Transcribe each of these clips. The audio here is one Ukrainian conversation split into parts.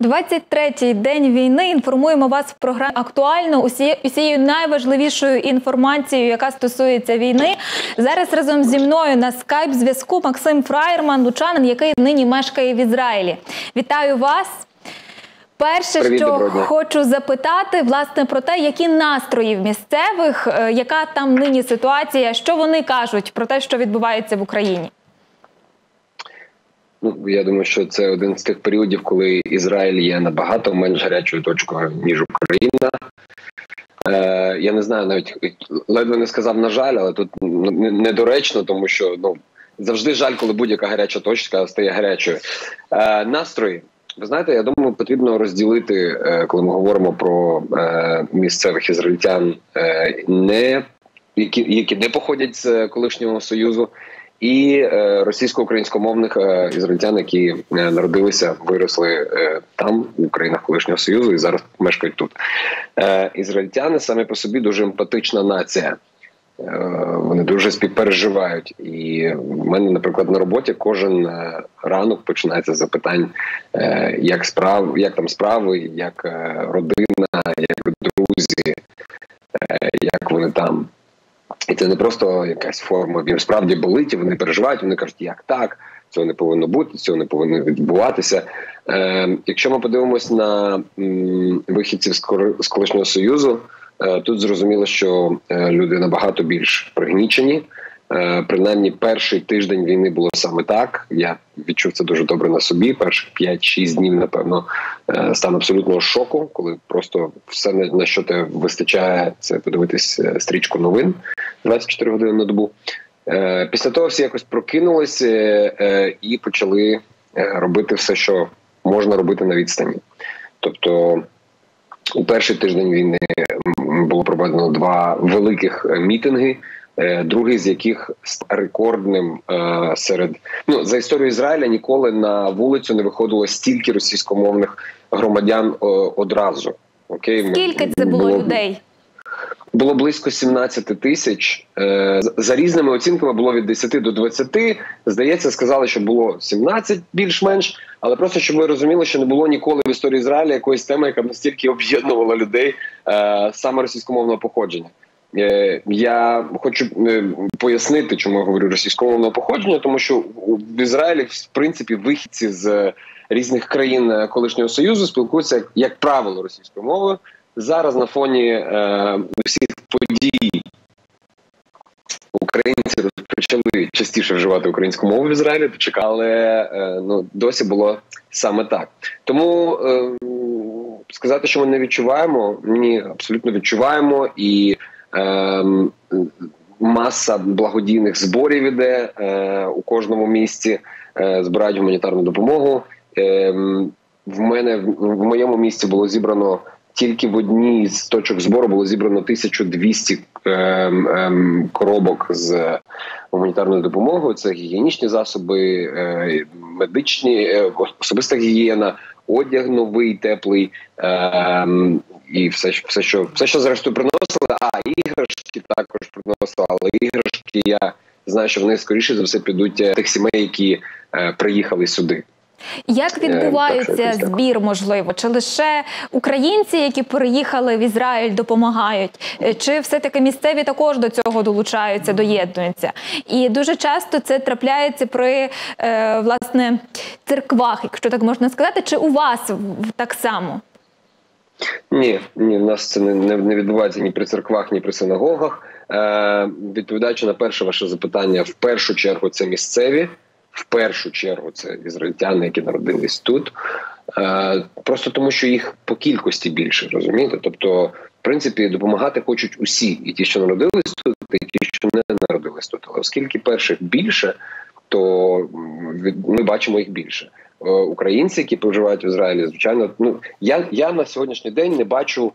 23-й день війни інформуємо вас в програмі актуально усі, усією найважливішою інформацією, яка стосується війни. Зараз разом зі мною на скайп зв'язку Максим Фраєрман, лучанин, який нині мешкає в Ізраїлі. Вітаю вас. Перше, Привіт, що хочу запитати, власне, про те, які настрої в місцевих, е, яка там нині ситуація, що вони кажуть про те, що відбувається в Україні. Ну я думаю, що це один з тих періодів, коли Ізраїль є набагато менш гарячою точкою ніж Україна. Е, Я не знаю, навіть ледве не сказав на жаль, але тут недоречно, тому що ну завжди жаль, коли будь-яка гаряча точка стає гарячою. Е, Настрої. Ви знаєте, я думаю, потрібно розділити, е, коли ми говоримо про е, місцевих ізраїльтян, е, не які, які не походять з колишнього союзу, і е, російсько-українськомовних е, ізраїльтян, які е, народилися, виросли там, в країнах колишнього союзу, і зараз мешкають тут. Ізраїльтяни самі по собі дуже емпатична нація. Вони дуже співпереживають. І в мене, наприклад, на роботі кожен ранок починається з запитань, як справ, як там справи, як родина, як друзі, як вони там. І це не просто якась форма. Їм справді болить, і вони переживають. Вони кажуть, як так, цього не повинно бути, цього не повинно відбуватися. Е, якщо ми подивимось на вихідців з колишнього союзу, е, тут зрозуміло, що е, люди набагато більш пригнічені. Е, принаймні, перший тиждень війни було саме так. Я відчув це дуже добре на собі. Перших 5-6 днів, напевно, е, стан абсолютного шоку, коли просто все на що те вистачає, це подивитись е, стрічку новин 24 години на добу. Після того всі якось прокинулися і почали робити все, що можна робити на відстані. Тобто, у перший тиждень війни було проведено два великих мітинги. Е, Другий з яких рекордним е, серед ну за історію Ізраїля ніколи на вулицю не виходило стільки російськомовних громадян е, одразу. Окей, Скільки це було людей? було близько 17 тисяч. За різними оцінками було від 10 до 20. Здається, сказали, що було 17 більш-менш, але просто щоб ви розуміли, що не було ніколи в історії Ізраїля якоїсь теми, яка настільки об'єднувала людей саме російськомовного походження. Е, Я хочу е, пояснити, чому я говорю російськомовного походження, тому що в Ізраїлі, в принципі, вихідці з різних країн е, колишнього союзу спілкуються як, правило російською мовою. Зараз на фоні е, всіх подій українці почали частіше вживати українську мову в Ізраїлі, то чекали, е, ну досі було саме так. Тому е, сказати, що ми не відчуваємо, ні, абсолютно відчуваємо і. Е, Маса благодійних зборів іде е, у кожному місті, е, збирають гуманітарну допомогу. Е, в мене в, моєму місті було зібрано тільки в одній з точок збору було зібрано 1200 ем, ем, коробок з гуманітарною допомогою. Це гігієнічні засоби, е, медичні, е, особиста гігієна, одяг новий, теплий ем, і все, все, що все, що зрештою приносили. А іграшки також приносили, але іграшки я знаю, що вони скоріше за все підуть е, тих сімей, які приїхали сюди. Як відбувається так. збір, можливо? Чи лише українці, які переїхали в Ізраїль, допомагають? Е, Чи все-таки місцеві також до цього долучаються, доєднуються? І дуже часто це трапляється при е, власне церквах, якщо так можна сказати, чи у вас так само? Ні, ні, в нас це не, не, не відбувається ні при церквах, ні при синагогах. Е, відповідаючи на перше ваше запитання, в першу чергу це місцеві, в першу чергу це ізраїльтяни, які народились тут. Е, просто тому, що їх по кількості більше, розумієте? Тобто, в принципі, допомагати хочуть усі, і ті, що народились тут, і ті, що не народились тут. Але оскільки перших більше, то ми бачимо їх більше. Е, Українці, які проживають в Ізраїлі, звичайно, ну я, я на сьогоднішній день не бачу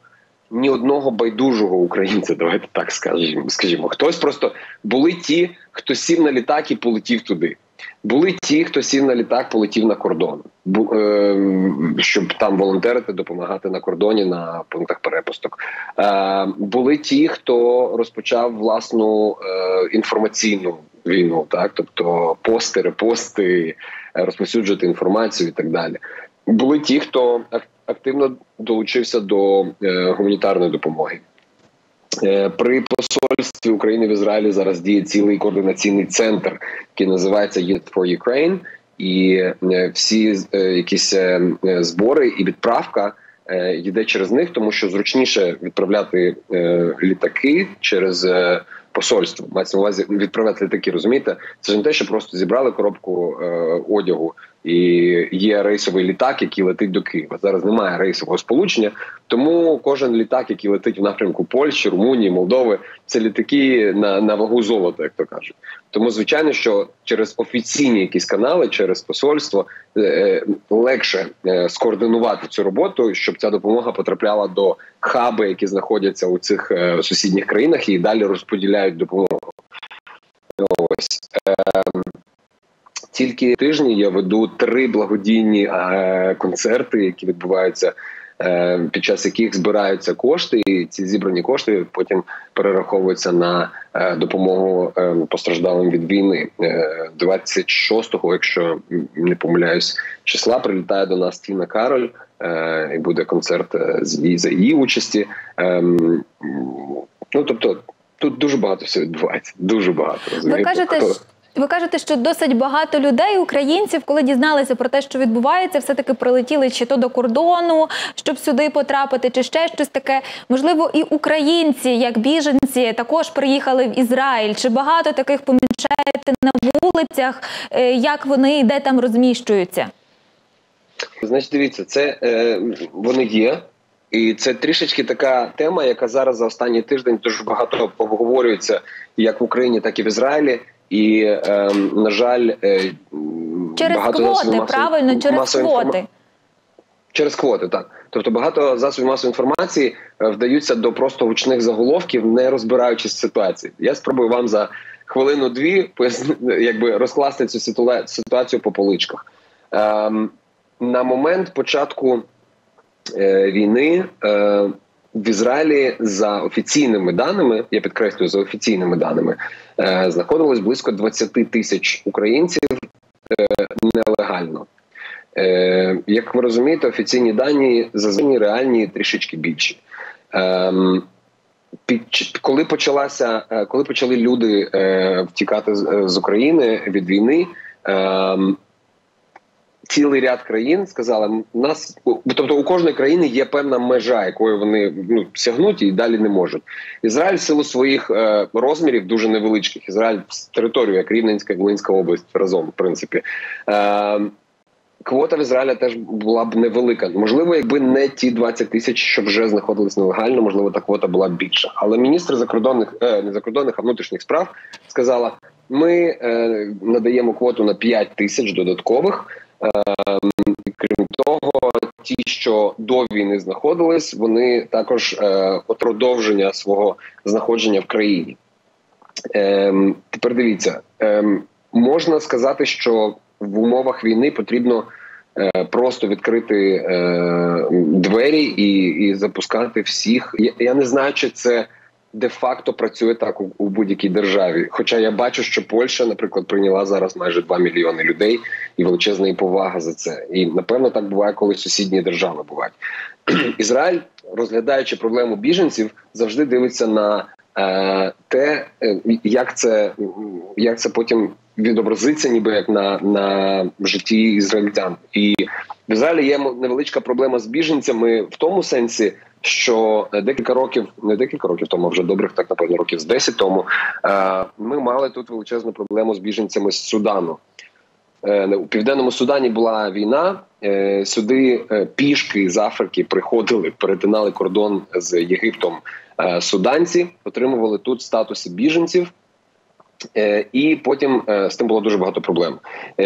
ні одного байдужого українця. Давайте так скажімо. Скажімо, хтось просто були ті, хто сів на літак і полетів туди. Були ті, хто сів на літак, полетів на кордон, е, щоб там волонтерити, допомагати на кордоні на пунктах перепусток. Е, були ті, хто розпочав власну е, інформаційну війну, так тобто пости, репости, розповсюджувати інформацію і так далі. були ті, хто активно долучився до гуманітарної допомоги. При посольстві України в Ізраїлі зараз діє цілий координаційний центр, який називається Youth for Ukraine, і всі якісь збори і відправка йде через них, тому що зручніше відправляти літаки через посольство. Мається на увазі відправляти літаки, розумієте? Це ж не те, що просто зібрали коробку е, одягу і є рейсовий літак, який летить до Києва. Зараз немає рейсового сполучення, тому кожен літак, який летить в напрямку Польщі, Румунії, Молдови, це літаки на на вагу золота, як то кажуть. Тому звичайно, що через офіційні якісь канали, через посольство е, е легше е, скоординувати цю роботу, щоб ця допомога потрапляла до хаби, які знаходяться у цих е, сусідніх країнах, і далі розподіляють допомогу. Ось. Тільки тижні я веду три благодійні е, концерти, які відбуваються. Е, під час яких збираються кошти, і ці зібрані кошти потім перераховуються на е, допомогу постраждалим від війни. 26-го, якщо не помиляюсь, числа прилітає до нас Тіна Кароль, і буде концерт з її за її участі. Ем, ну тобто. Тут дуже багато все відбувається. Дуже багато розумієте? Ви кажете, Хто... Ви кажете, що досить багато людей, українців, коли дізналися про те, що відбувається, все таки прилетіли чи то до кордону, щоб сюди потрапити, чи ще щось таке. Можливо, і українці, як біженці, також приїхали в Ізраїль. Чи багато таких помічаєте на вулицях? Е, як вони де там розміщуються? Значить, дивіться, це е, вони є. І це трішечки така тема, яка зараз за останній тиждень дуже багато обговорюється як в Україні, так і в Ізраїлі. І е, на жаль, е, через багато квоти, масової, правильно через масової квоти. Інформа... Через квоти, так тобто багато засобів масової інформації е, вдаються до просто гучних заголовків, не розбираючись ситуації. Я спробую вам за хвилину-дві якби розкласти цю ситуацію по поличках. Ем, на момент початку е, війни е, в Ізраїлі за офіційними даними, я підкреслюю за офіційними даними, е, знаходилось близько 20 тисяч українців е, нелегально. Е, як ви розумієте, офіційні дані зазвичай реальні трішечки більші. Ем, під коли почалася, коли почали люди втікати з України від війни, ем, цілий ряд країн сказали, нас тобто у кожної країни є певна межа, якою вони ну сягнуть і далі не можуть. Ізраїль в силу своїх е, розмірів дуже невеличких. Ізраїль з територію, як Рівненська Волинська область разом, в принципі. Е, Квота в Ізраїля теж була б невелика. Можливо, якби не ті 20 тисяч, що вже знаходились нелегально, можливо, та квота була б більша. Але міністр закордонних е, не закордонних, а внутрішніх справ сказала: ми е, надаємо квоту на 5 тисяч додаткових. Ем, крім того, ті, що до війни знаходились, вони також е, продовження свого знаходження в країні. Ем, тепер дивіться, ем, можна сказати, що в умовах війни потрібно е, просто відкрити е, двері і запускати всіх. Я не знаю, чи це де-факто працює так у, у будь-якій державі. Хоча я бачу, що Польща, наприклад, прийняла зараз майже 2 мільйони людей, і величезна і повага за це. І напевно так буває, коли сусідні держави бувають. Ізраїль, розглядаючи проблему біженців, завжди дивиться на е, те, е, як це як це потім відобразиться, ніби як на на житті ізраїльтян. І в Ізраїлі є невеличка проблема з біженцями в тому сенсі, що декілька років, не декілька років тому, вже добрих, так напевно, років з 10 тому, е, ми мали тут величезну проблему з біженцями з Судану. Е, у південному Судані була війна. Е, сюди пішки з Африки приходили, перетинали кордон з Єгиптом. Суданці отримували тут статуси біженців. Е, і потім е, з тим було дуже багато проблем.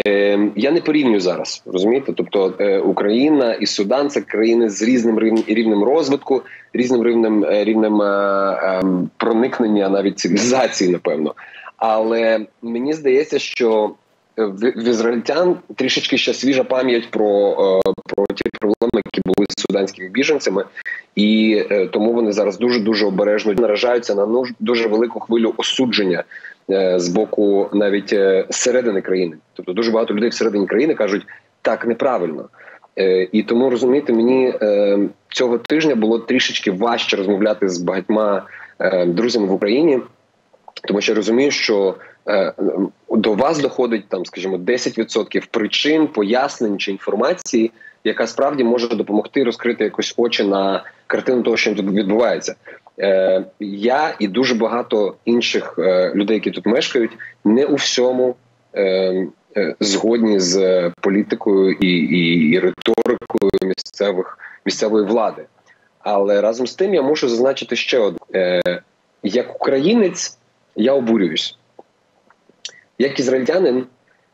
Е, я не порівнюю зараз, розумієте? Тобто Україна і Судан це країни з різним рівнем розвитку, різним рівнем рівнем ем, проникнення навіть цивілізації, напевно. Але мені здається, що в ізраїльтян трішечки ще свіжа пам'ять про про ті проблеми, які були з суданськими біженцями, і тому вони зараз дуже дуже обережно наражаються на дуже велику хвилю осудження з боку навіть е, середини країни. Тобто дуже багато людей всередині країни кажуть, так неправильно. Е, і тому розумієте, мені е, цього тижня було трішечки важче розмовляти з багатьма е, друзями в Україні, тому що я розумію, що до вас доходить там, скажімо, 10% причин, пояснень чи інформації, яка справді може допомогти розкрити якось очі на картину того, що відбувається. Я і дуже багато інших людей, які тут мешкають, не у всьому. Е, згодні з політикою і і, і риторикою місцевих місцевої влади. Але разом з тим я можу зазначити ще одне: Е, як українець, я обурююсь. Як ізраїльтянин,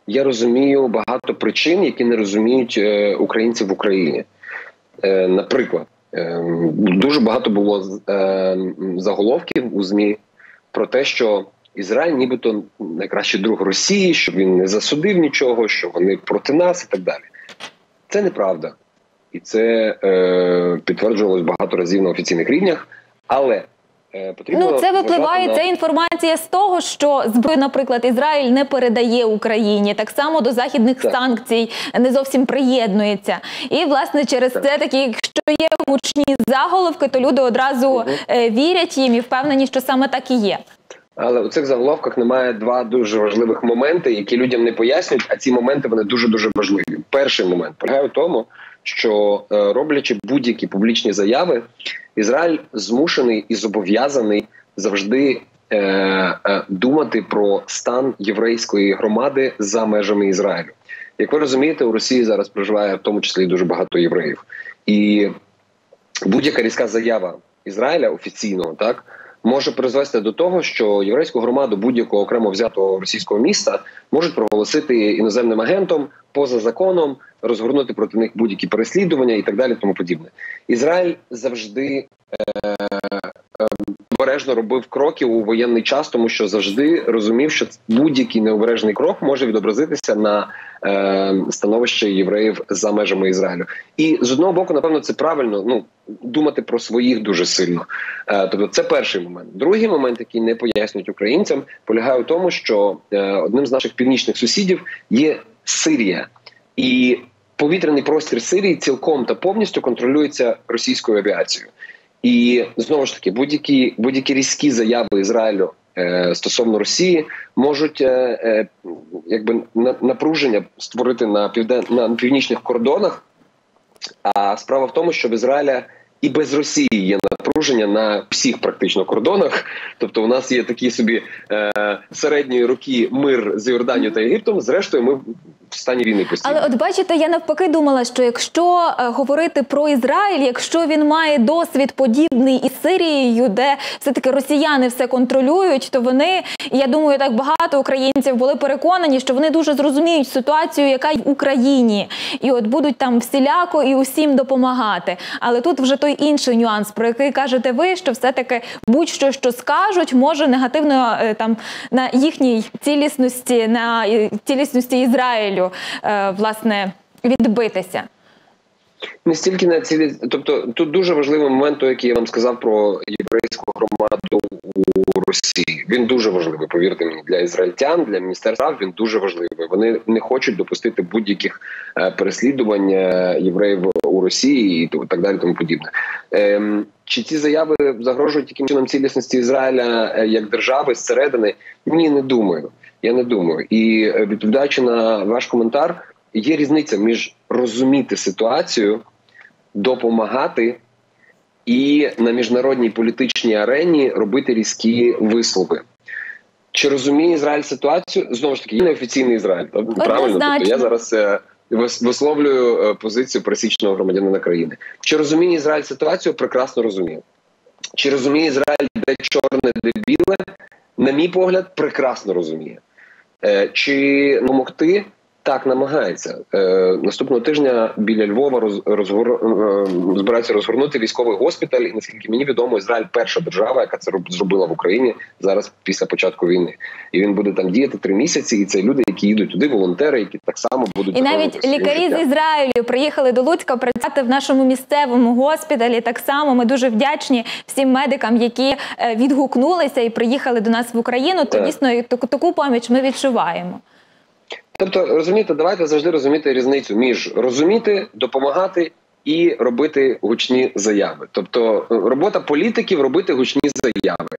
я розумію багато причин, які не розуміють е, українці в Україні. Е, Наприклад, е, дуже багато було е, заголовків у ЗМІ про те, що Ізраїль, нібито найкращий друг Росії, що він не засудив нічого, що вони проти нас і так далі. Це неправда. І це е, підтверджувалось багато разів на офіційних рівнях. Але потрібно ну це випливає на... ця інформація з того, що зброю, наприклад, Ізраїль не передає Україні, так само до західних так. санкцій не зовсім приєднується. І власне через так. це такі, якщо є гучні заголовки, то люди одразу угу. вірять їм і впевнені, що саме так і є. Але у цих заголовках немає два дуже важливих моменти, які людям не пояснюють. А ці моменти вони дуже дуже важливі. Перший момент полягає в тому, що е, роблячи будь-які публічні заяви, Ізраїль змушений і зобов'язаний завжди е, е, думати про стан єврейської громади за межами Ізраїлю. Як ви розумієте, у Росії зараз проживає в тому числі дуже багато євреїв, і будь-яка різка заява Ізраїля офіційного так може призвести до того, що єврейську громаду будь-якого окремо взятого російського міста можуть проголосити іноземним агентом поза законом, розгорнути проти них будь-які переслідування і так далі. Тому подібне. Ізраїль завжди. Е- Обережно робив кроки у воєнний час, тому що завжди розумів, що будь-який необережний крок може відобразитися на е, становище євреїв за межами Ізраїлю. І з одного боку, напевно, це правильно. Ну думати про своїх дуже сильно. Е, тобто, це перший момент. Другий момент, який не пояснюють українцям, полягає в тому, що е, одним з наших північних сусідів є Сирія і. Повітряний простір Сирії цілком та повністю контролюється російською авіацією. І знову ж таки, будь-які будь-які різкі заяви Ізраїлю е, стосовно Росії можуть е, е, якби на, напруження створити на півден на північних кордонах. А справа в тому, що в Ізраїля і без Росії є напруження на всіх практично кордонах. Тобто, у нас є такі собі е, середньої роки мир з Йорданією та Єгиптом. Зрештою, ми в стані війни постійно. Але от бачите, я навпаки думала, що якщо е, говорити про Ізраїль, якщо він має досвід подібний із Сирією, де все таки росіяни все контролюють, то вони я думаю, так багато українців були переконані, що вони дуже зрозуміють ситуацію, яка в Україні, і от будуть там всіляко і усім допомагати. Але тут вже той інший нюанс, про який кажете ви, що все-таки будь-що що скажуть, може негативно е, там на їхній цілісності, на е, цілісності Ізраїлю е, власне відбитися. Не стільки на цілі, тобто тут дуже важливий момент, який я вам сказав про єврейську громаду у Росії. Він дуже важливий. Повірте мені, для ізраїльтян, для міністерства він дуже важливий. Вони не хочуть допустити будь-яких е, переслідувань е, євреїв у Росії і так далі. Тому подібне. Ем, чи ці заяви загрожують яким чином цілісності Ізраїля як держави зсередини? Ні, не думаю. Я не думаю. І відповідаючи на ваш коментар є різниця між розуміти ситуацію, допомагати і на міжнародній політичній арені робити різкі вислови. Чи розуміє Ізраїль ситуацію? Знову ж таки, є неофіційний Ізраїль. Правильно, тобто я зараз е, висловлюю е, позицію пересічного громадянина країни. Чи розуміє Ізраїль ситуацію? Прекрасно розуміє. Чи розуміє Ізраїль, де чорне, де біле? На мій погляд, прекрасно розуміє. Е, чи допомогти? Так, намагається Е, наступного тижня біля Львова роз, розгор, е, збирається розгорнути військовий госпіталь. І наскільки мені відомо, Ізраїль перша держава, яка це зробила в Україні зараз після початку війни. І він буде там діяти три місяці. І це люди, які їдуть туди, волонтери, які так само будуть і навіть лікарі життя. з Ізраїлю приїхали до Луцька працювати в нашому місцевому госпіталі. Так само ми дуже вдячні всім медикам, які е, відгукнулися і приїхали до нас в Україну. То так. дійсно таку поміч ми відчуваємо. Тобто, розумієте, давайте завжди розуміти різницю між розуміти, допомагати і робити гучні заяви. Тобто, робота політиків робити гучні заяви.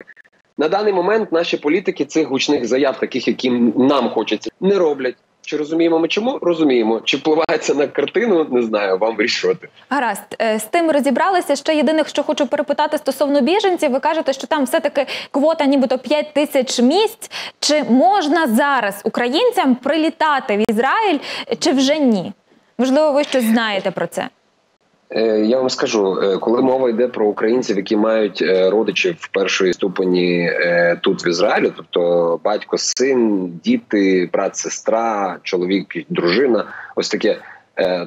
На даний момент наші політики цих гучних заяв, таких які нам хочеться, не роблять. Чи розуміємо ми чому? Розуміємо. Чи впливає це на картину? Не знаю, вам вирішувати. Гаразд, е, з тим розібралися. Ще єдине, що хочу перепитати стосовно біженців. Ви кажете, що там все-таки квота, нібито 5 тисяч місць. Чи можна зараз українцям прилітати в Ізраїль, чи вже ні? Можливо, ви щось знаєте про це. Е, я вам скажу, е, коли мова йде про українців, які мають е, родичів в першої ступені тут в Ізраїлі, тобто батько, син, діти, брат, сестра, чоловік, дружина, ось таке.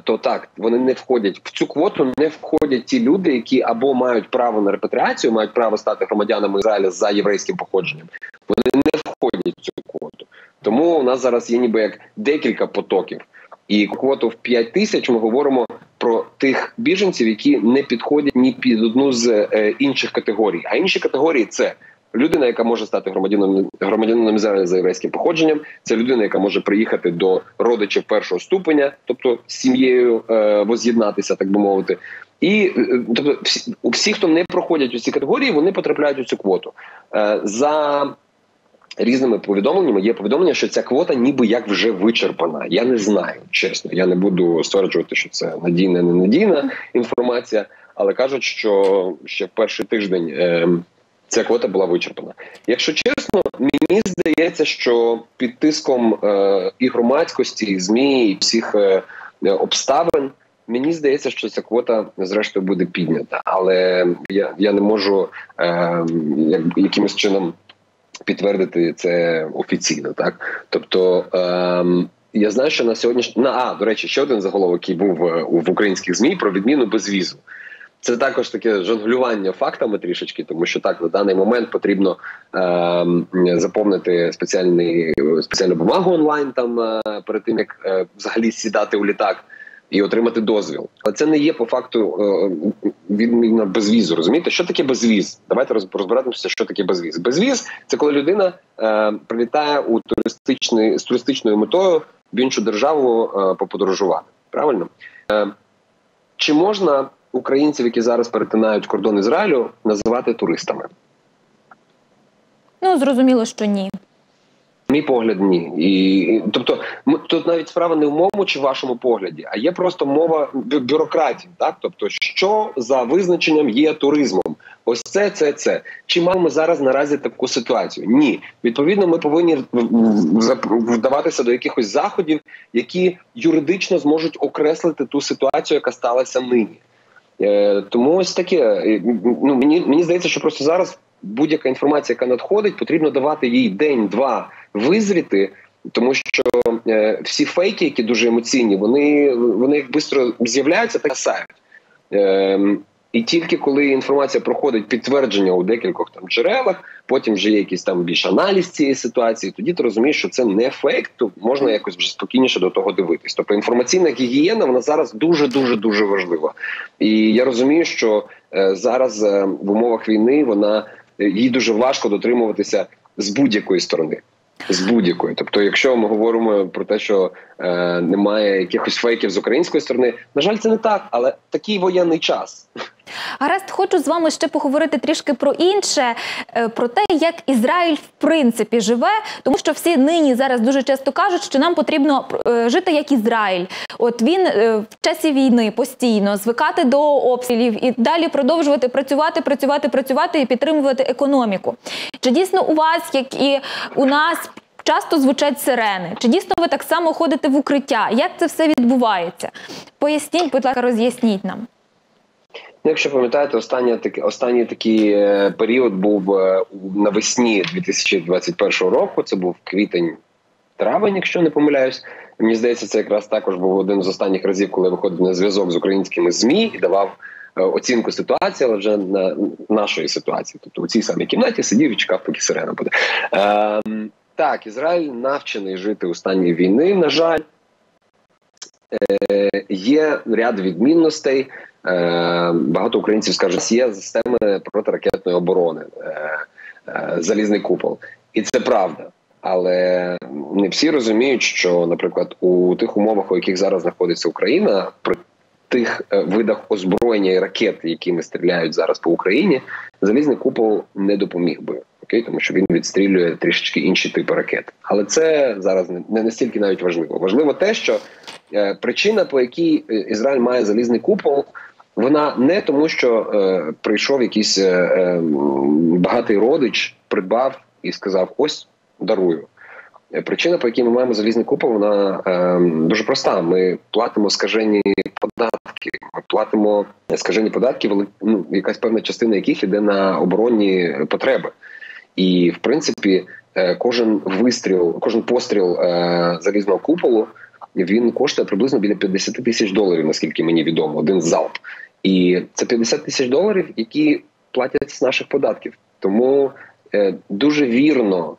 То так вони не входять в цю квоту, не входять ті люди, які або мають право на репатріацію, мають право стати громадянами Ізраїля за єврейським походженням. Вони не входять в цю квоту. Тому у нас зараз є ніби як декілька потоків. І квоту в 5 тисяч ми говоримо про тих біженців, які не підходять ні під одну з е, інших категорій. А інші категорії це людина, яка може стати громадянином громадянином Ізраїля за єврейським походженням. Це людина, яка може приїхати до родичів першого ступеня, тобто з сім'єю е, воз'єднатися, так би мовити. І е, тобто, всі, всі, хто не проходять у ці категорії, вони потрапляють у цю квоту за різними повідомленнями є повідомлення, що ця квота ніби як вже вичерпана. Я не знаю, чесно. Я не буду стверджувати, що це надійна, ненадійна інформація, але кажуть, що ще в перший тиждень е, ця квота була вичерпана. Якщо чесно, мені здається, що під тиском е, і громадськості, і змі, і всіх е, обставин. Мені здається, що ця квота зрештою буде піднята, але я я не можу е, якимось чином підтвердити це офіційно, так тобто. Ем, я знаю, що на сьогоднішній на а до речі, ще один заголовок, який був е, в українських змі про відміну безвізу. Це також таке жонглювання фактами трішечки, тому що так на даний момент потрібно е, заповнити спеціальний спеціальну бумагу онлайн там е, перед тим як е, взагалі сідати у літак і отримати дозвіл. Але це не є по факту е, відміна безвізу. Розумієте, що таке безвіз? Давайте розберемося, що таке безвіз. Безвіз це коли людина е, прилітає у туристичний з туристичною метою в іншу державу е, поподорожувати. Правильно чи можна українців, які зараз перетинають кордон Ізраїлю, називати туристами? Ну зрозуміло, що ні. Мій погляд, ні, і тобто, тут навіть справа не в моєму чи вашому погляді, а є просто мова бюрократії. Так, тобто, що за визначенням є туризмом? Ось це, це, це. Чи маємо зараз наразі таку ситуацію? Ні, відповідно, ми повинні вдаватися до якихось заходів, які юридично зможуть окреслити ту ситуацію, яка сталася нині. Е, Тому ось таке. Ну мені мені здається, що просто зараз будь-яка інформація, яка надходить, потрібно давати їй день-два визріти, тому що е, всі фейки, які дуже емоційні, вони вони як швидко з'являються та касають. Е, і тільки коли інформація проходить підтвердження у декількох там джерелах, потім вже є якийсь там більш аналіз цієї ситуації. Тоді ти розумієш, що це не фейк, то можна якось вже спокійніше до того дивитись. Тобто інформаційна гігієна вона зараз дуже дуже дуже важлива. І я розумію, що е, зараз е, в умовах війни вона їй дуже важко дотримуватися з будь-якої сторони з будь-якої. Тобто, якщо ми говоримо про те, що е, немає якихось фейків з української сторони, на жаль, це не так, але такий воєнний час. Гаразд, хочу з вами ще поговорити трішки про інше, е, про те, як Ізраїль в принципі живе, тому що всі нині зараз дуже часто кажуть, що нам потрібно е, жити як Ізраїль. От він е, в часі війни постійно звикати до обстрілів і далі продовжувати працювати, працювати, працювати і підтримувати економіку. Чи дійсно у вас, як і у нас, часто звучать сирени? Чи дійсно ви так само ходите в укриття? Як це все відбувається? Поясніть, будь ласка, роз'ясніть нам. Якщо пам'ятаєте, останній такий останній такий е, період був е, навесні 2021 року. Це був квітень, травень, якщо не помиляюсь. Мені здається, це якраз також був один з останніх разів, коли виходив на зв'язок з українськими змі і давав е, оцінку ситуації, але вже на нашої ситуації. Тобто у цій самій кімнаті сидів і чекав, поки сирена буде. Е, так, Ізраїль навчений жити у стані війни. На жаль, є ряд відмінностей. Е, багато українців скажуть, є системи протиракетної оборони, е, е, залізний купол, і це правда. Але не всі розуміють, що, наприклад, у тих умовах, у яких зараз знаходиться Україна, при тих видах озброєння і ракет, якими стріляють зараз по Україні, залізний купол не допоміг би. Окей, тому що він відстрілює трішечки інші типи ракет, але це зараз не настільки навіть важливо. Важливо те, що е, причина, по якій е, Ізраїль має залізний купол, вона не тому, що е, прийшов якийсь е, е, багатий родич, придбав і сказав: ось дарую. Причина, по якій ми маємо залізний купол, вона е, дуже проста. Ми платимо скажені податки. Ми платимо скажені податки, ну, якась певна частина яких йде на оборонні потреби. І в принципі, е, кожен вистріл, кожен постріл е, залізного куполу він коштує приблизно біля 50 тисяч доларів, наскільки мені відомо, один залп. І це 50 тисяч доларів, які платять з наших податків. Тому е, дуже вірно,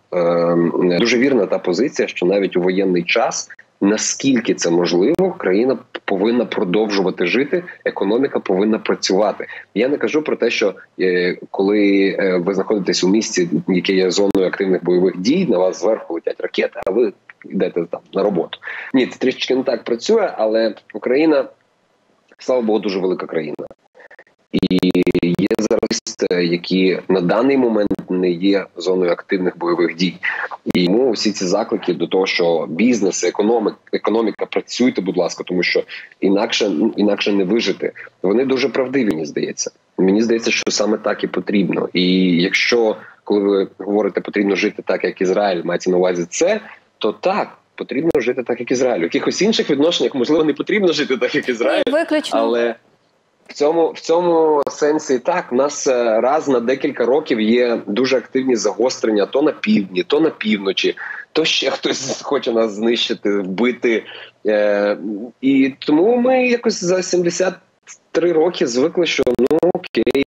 дуже вірна та позиція, що навіть у воєнний час. Наскільки це можливо, країна повинна продовжувати жити, економіка повинна працювати. Я не кажу про те, що е, коли е, ви знаходитесь у місті, яке є зоною активних бойових дій, на вас зверху летять ракети, а ви йдете там на роботу. Ні, це трішечки не так працює, але Україна слава Богу, дуже велика країна. Є зараз, які на даний момент не є зоною активних бойових дій, і тому всі ці заклики до того, що бізнес, економік, економіка працюйте, будь ласка, тому що інакше ну, інакше не вижити. Вони дуже правдиві. Мені здається. Мені здається, що саме так і потрібно. І якщо коли ви говорите, потрібно жити так, як Ізраїль, мається на увазі це, то так потрібно жити так, як Ізраїль. У якихось інших відношеннях можливо не потрібно жити так, як Ізраїль, виключно але в цьому в цьому сенсі так у нас е, раз на декілька років є дуже активні загострення то на півдні, то на півночі, то ще хтось хоче нас знищити, вбити. Е, І тому ми якось за 73 роки звикли, що ну окей,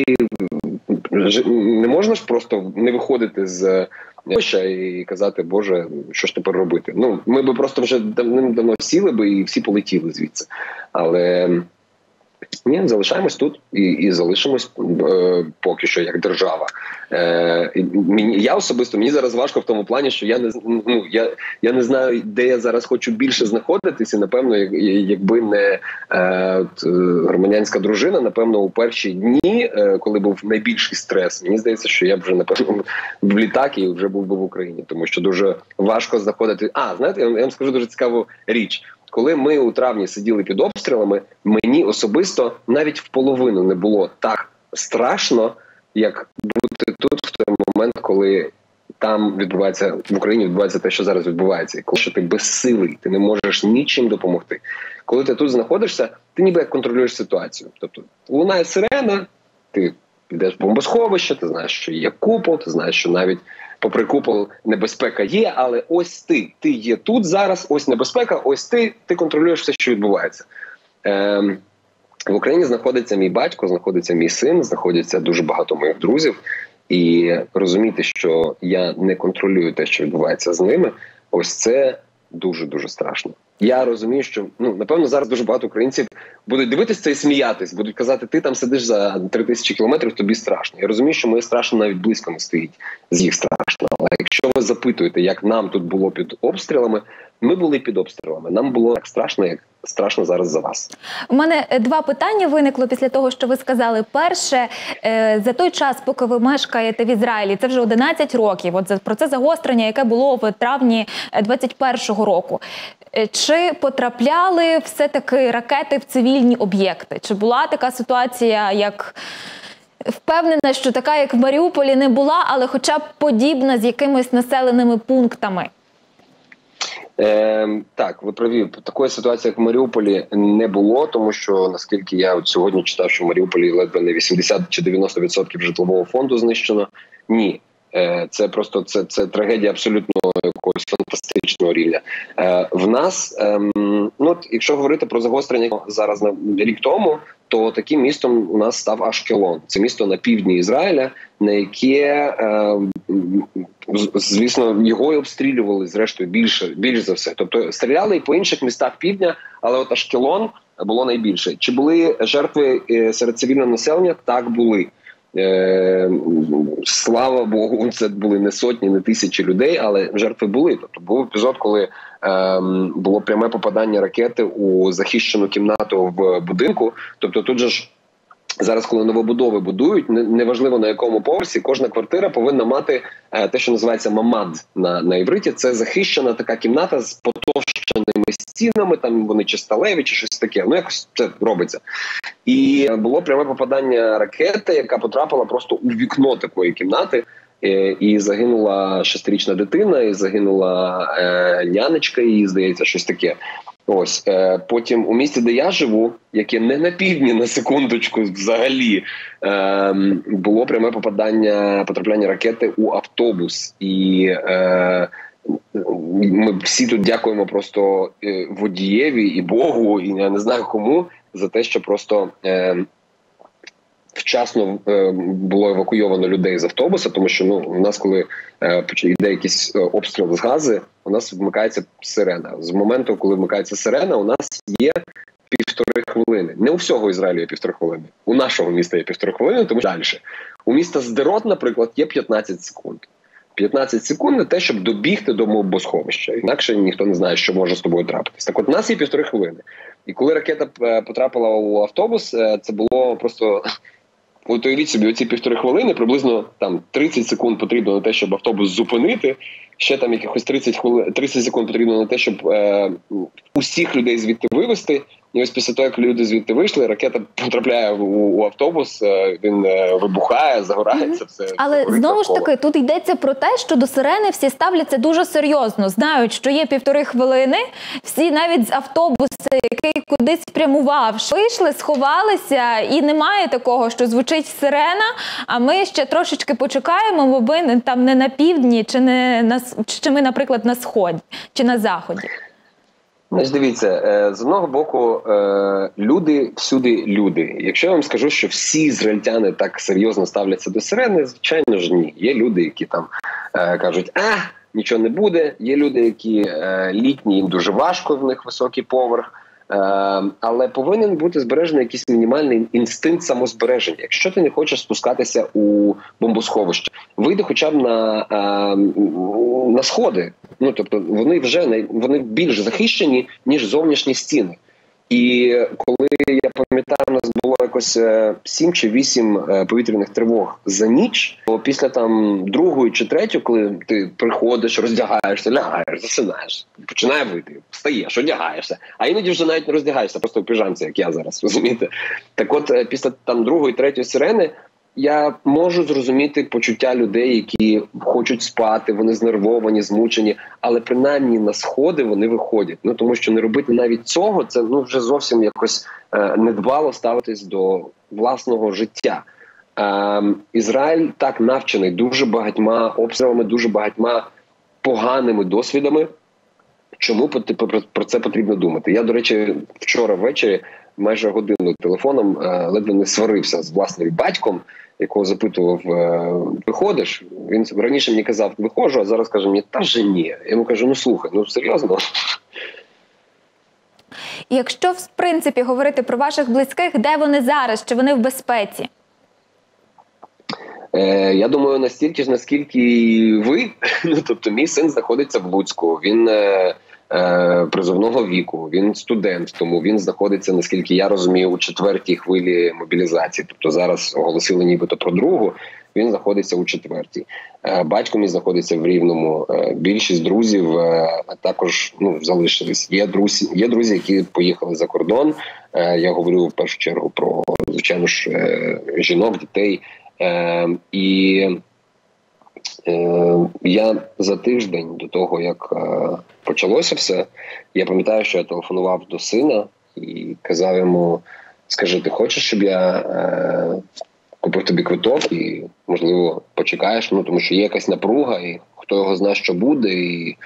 не можна ж просто не виходити з і казати, Боже, що ж тепер робити? Ну ми би просто вже давним-давно сіли би і всі полетіли звідси. Але ні, залишаємось тут і і залишимось е, поки що як держава. Е, мені Я особисто мені зараз важко в тому плані, що я не ну я я не знаю, де я зараз хочу більше знаходитися. Напевно, як, якби не е, от, е, громадянська дружина, напевно, у перші дні, е, коли був найбільший стрес, мені здається, що я б вже напевно в літак і вже був би в Україні, тому що дуже важко знаходити. А знаєте, я вам скажу дуже цікаву річ коли ми у травні сиділи під обстрілами, мені особисто навіть в половину не було так страшно, як бути тут в той момент, коли там відбувається в Україні, відбувається те, що зараз відбувається, і коли що ти безсилий, ти не можеш нічим допомогти. Коли ти тут знаходишся, ти ніби як контролюєш ситуацію. Тобто лунає сирена, ти йдеш в бомбосховище, ти знаєш, що є купол, ти знаєш, що навіть попри купол небезпека є, але ось ти. Ти є тут зараз. Ось небезпека. Ось ти. Ти контролюєш все, що відбувається. Ем, В Україні знаходиться мій батько, знаходиться мій син, знаходиться дуже багато моїх друзів. І розуміти, що я не контролюю те, що відбувається з ними. Ось це дуже дуже страшно. Я розумію, що ну напевно зараз дуже багато українців будуть дивитися це і сміятись, будуть казати, ти там сидиш за три тисячі кілометрів, тобі страшно. Я розумію, що моє страшно навіть близько не стоїть з їх страшно. Але якщо ви запитуєте, як нам тут було під обстрілами, ми були під обстрілами. Нам було так страшно, як страшно зараз за вас. У мене е, два питання виникло після того, що ви сказали. Перше, е, за той час, поки ви мешкаєте в Ізраїлі, це вже 11 років. От про це загострення, яке було в травні 21-го року. Е, чи потрапляли все таки ракети в цивільні об'єкти? Чи була така ситуація, як впевнена, що така, як в Маріуполі, не була, але хоча б подібна з якимись населеними пунктами? Е, Так, ви праві такої ситуації, як в Маріуполі, не було, тому що наскільки я от сьогодні читав, що в Маріуполі ледве не 80 чи 90% житлового фонду знищено. Ні, це просто це це трагедія абсолютно якогось фантастичного рівня. Е, В нас е, ну якщо говорити про загострення зараз на рік тому, то таким містом у нас став Ашкелон. Це місто на півдні Ізраїля, на яке е, звісно його й обстрілювали зрештою більше більш за все. Тобто стріляли і по інших містах півдня, але от Ашкелон було найбільше. Чи були жертви е, серед цивільного населення? Так були. Е, Слава Богу, це були не сотні, не тисячі людей, але жертви були. Тобто був епізод, коли е, було пряме попадання ракети у захищену кімнату в будинку. Тобто, тут же ж. Зараз, коли новобудови будують, неважливо на якому поверсі, кожна квартира повинна мати е, те, що називається мамад на на івриті. Це захищена така кімната з потовщеними стінами. Там вони чи сталеві, чи щось таке. Ну якось це робиться. І було пряме попадання ракети, яка потрапила просто у вікно такої кімнати. Е, і загинула шестирічна дитина, і загинула е, нянечка. Її здається, щось таке. Ось е, потім у місті, де я живу, яке не на півдні на секундочку, взагалі е, було пряме попадання потрапляння ракети у автобус, і ми всі тут дякуємо просто водієві і Богу, і я не знаю кому за те, що просто. Вчасно е, було евакуйовано людей з автобуса, тому що ну у нас, коли е, йде якийсь е, обстріл з гази, у нас вмикається сирена. З моменту, коли вмикається сирена, у нас є півтори хвилини. Не у всього Ізраїлю є півтори хвилини. У нашого міста є півтори хвилини, тому що далі у міста Здерот, наприклад, є 15 секунд. 15 секунд на те, щоб добігти до мовбосховища. Інакше ніхто не знає, що може з тобою трапитись. Так, от у нас є півтори хвилини. І коли ракета потрапила у автобус, це було просто уявіть собі, оці півтори хвилини, приблизно там 30 секунд потрібно на те, щоб автобус зупинити. Ще там якихось 30 хвилин 30 секунд потрібно на те, щоб е, усіх людей звідти вивести. І ось після того, як люди звідти вийшли, ракета потрапляє у, у автобус, е, він е, вибухає, загорається. Все але знову ж таки тут йдеться про те, що до сирени всі ставляться дуже серйозно. Знають, що є півтори хвилини. Всі навіть з автобуса, який кудись прямував, вийшли, сховалися, і немає такого, що звучить сирена. А ми ще трошечки почекаємо, бо ми там не на півдні, чи не на чи ми, наприклад, на сході чи на заході. Значить, дивіться, е, з одного боку, е, люди всюди люди. Якщо я вам скажу, що всі ізраїльтяни так серйозно ставляться до сирени, звичайно ж ні. Є люди, які там е, кажуть, а нічого не буде. Є люди, які літні, їм дуже важко в них високий поверх. Але повинен бути збережений якийсь мінімальний інстинкт самозбереження. Якщо ти не хочеш спускатися у бомбосховище, вийди хоча б на на сходи. Ну тобто вони вже вони більш захищені ніж зовнішні стіни. І коли я пам'ятаю, у нас було якось е, сім чи вісім е, повітряних тривог за ніч, то після там другої чи третьої, коли ти приходиш, роздягаєшся, лягаєш, засинаєш, починає вийти, встаєш, одягаєшся, а іноді вже навіть не роздягаєшся, просто в піжамці, як я зараз розумієте. Так, от е, після там другої, третьої сирени я можу зрозуміти почуття людей, які хочуть спати, вони знервовані, змучені, але принаймні на сходи вони виходять. Ну тому що не робити навіть цього, це ну вже зовсім якось е, недбало ставитись до власного життя. Е, Ізраїль так навчений дуже багатьма обстрілами, дуже багатьма поганими досвідами. Чому про це потрібно думати? Я, до речі, вчора ввечері майже годину телефоном е, ледве не сварився з власним батьком, якого запитував: е, виходиш? Він раніше мені казав, виходжу, а зараз каже мені, та вже ні. Я йому кажу: ну слухай, ну серйозно. Якщо в принципі говорити про ваших близьких, де вони зараз? Чи вони в безпеці? Е, Я думаю, настільки ж наскільки ви, ну тобто, мій син знаходиться в Луцьку. Він Е, призовного віку. Він студент, тому він знаходиться, наскільки я розумію, у четвертій хвилі мобілізації. Тобто зараз оголосили, нібито про другу. Він знаходиться у четвертій. Е, батько мій знаходиться в рівному. Е, більшість друзів також ну залишились. Є друзі, є друзі, які поїхали за кордон. Я говорю в першу чергу про звичайно ж жінок, дітей і. Е, я за тиждень до того, як е, почалося все, я пам'ятаю, що я телефонував до сина і казав йому: скажи, ти хочеш, щоб я е, купив тобі квиток і, можливо, почекаєш? Ну тому що є якась напруга, і хто його знає, що буде, і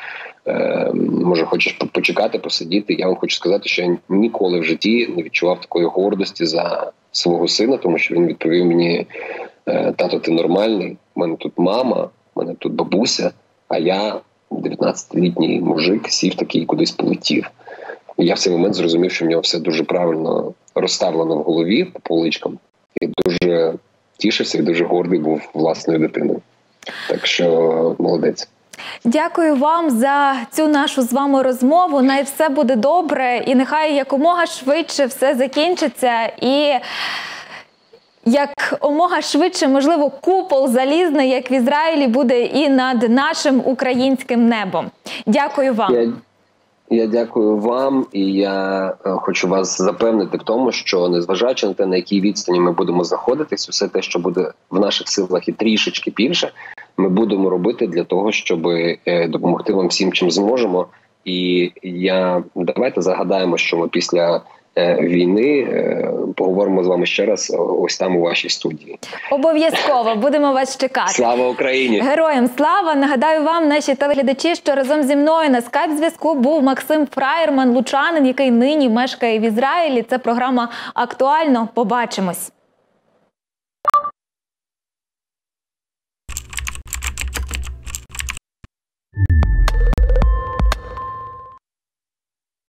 може хочеш почекати, посидіти. Я вам хочу сказати, що я ніколи в житті не відчував такої гордості за свого сина, тому що він відповів мені: тато, ти нормальний, у мене тут мама мене тут бабуся, а я 19-літній мужик сів такий кудись полетів. І я в цей момент зрозумів, що в нього все дуже правильно розставлено в голові по поличкам, і дуже тішився і дуже гордий був власною дитиною. Так що молодець. Дякую вам за цю нашу з вами розмову. Най все буде добре, і нехай якомога швидше все закінчиться і. Як омога швидше, можливо, купол залізний, як в Ізраїлі, буде і над нашим українським небом. Дякую вам. Я, я дякую вам, і я е, хочу вас запевнити в тому, що незважаючи на те, на якій відстані ми будемо знаходитись, все те, що буде в наших силах і трішечки більше, ми будемо робити для того, щоб е, допомогти вам всім, чим зможемо. І я давайте загадаємо, що ми після війни е, поговоримо з вами ще раз ось там у вашій студії. Обов'язково будемо вас чекати. Слава Україні! Героям слава! Нагадаю вам, наші телеглядачі, що разом зі мною на скайп зв'язку був Максим Фраєрман, лучанин, який нині мешкає в Ізраїлі. Це програма актуально. Побачимось.